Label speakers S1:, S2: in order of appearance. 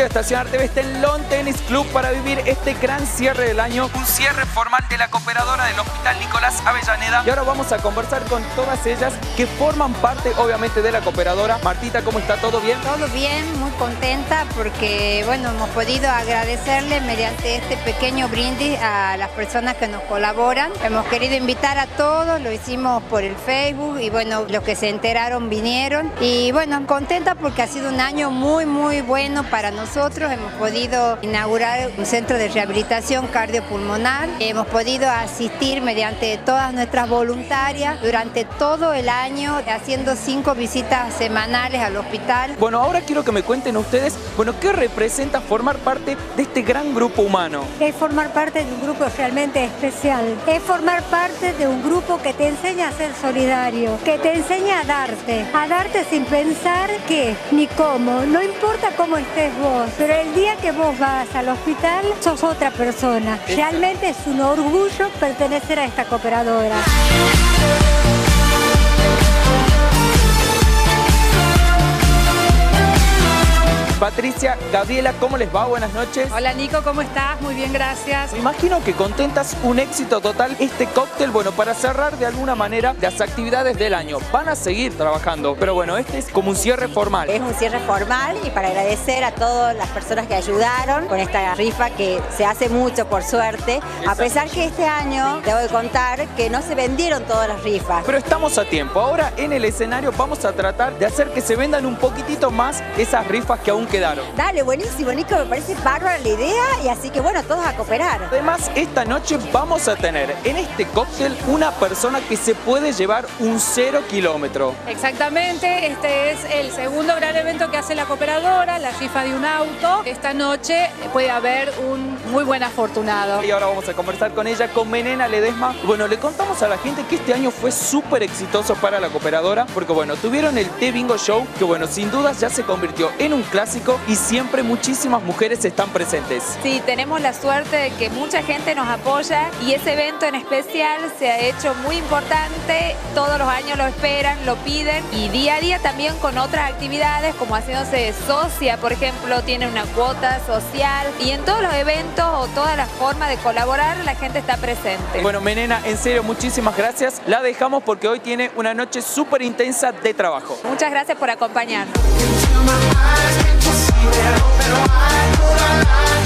S1: Estación Arte está en Long Tennis Club para vivir este gran cierre del año, un cierre formal de la cooperadora del Hospital Nicolás Avellaneda. Y ahora vamos a conversar con todas ellas que forman parte, obviamente, de la cooperadora. Martita, ¿cómo está? ¿Todo bien?
S2: Todo bien, muy contenta porque, bueno, hemos podido agradecerle mediante este pequeño brindis a las personas que nos colaboran. Hemos querido invitar a todos, lo hicimos por el Facebook y, bueno, los que se enteraron vinieron. Y, bueno, contenta porque ha sido un año muy, muy bueno para nosotros. Hemos podido inaugurar un centro de rehabilitación cardiopulmonar. Hemos podido asistir mediante todas nuestras voluntarias durante todo el año, haciendo cinco visitas semanales al hospital.
S1: Bueno, ahora quiero que me cuenten ustedes, bueno, ¿qué representa formar parte de este gran grupo humano?
S3: Es formar parte de un grupo realmente especial. Es formar parte de un grupo que te enseña a ser solidario, que te enseña a darte, a darte sin pensar qué ni cómo. No importa cómo estés vos, pero el día que vos vas al hospital sos otra persona. Realmente es un orgullo pertenecer a esta cooperadora.
S1: Patricia, Gabriela, ¿cómo les va? Buenas noches.
S4: Hola Nico, ¿cómo estás? Muy bien, gracias.
S1: Me imagino que contentas, un éxito total este cóctel, bueno, para cerrar de alguna manera las actividades del año. Van a seguir trabajando, pero bueno, este es como un cierre formal.
S5: Es un cierre formal y para agradecer a todas las personas que ayudaron con esta rifa que se hace mucho por suerte, a pesar que este año, debo de contar, que no se vendieron todas las rifas.
S1: Pero estamos a tiempo. Ahora en el escenario vamos a tratar de hacer que se vendan un poquitito más esas rifas que aún quedaron.
S5: Dale, buenísimo, Nico, me parece bárbara la idea y así que bueno, todos a cooperar.
S1: Además, esta noche vamos a tener en este cóctel una persona que se puede llevar un cero kilómetro.
S4: Exactamente, este es el segundo gran evento que hace la cooperadora, la rifa de un auto. Esta noche puede haber un muy buen afortunado.
S1: Y ahora vamos a conversar con ella, con Menena Ledesma. Bueno, le contamos a la gente que este año fue súper exitoso para la cooperadora, porque bueno, tuvieron el T-Bingo Show, que bueno, sin dudas ya se convirtió en un clásico y siempre muchísimas mujeres están presentes.
S6: Sí, tenemos la suerte de que mucha gente nos apoya y ese evento en especial se ha hecho muy importante. Todos los años lo esperan, lo piden y día a día también con otras actividades como haciéndose socia, por ejemplo, tiene una cuota social y en todos los eventos o todas las formas de colaborar la gente está presente.
S1: Bueno, Menena, en serio, muchísimas gracias. La dejamos porque hoy tiene una noche súper intensa de trabajo.
S6: Muchas gracias por acompañarnos.
S7: Pero I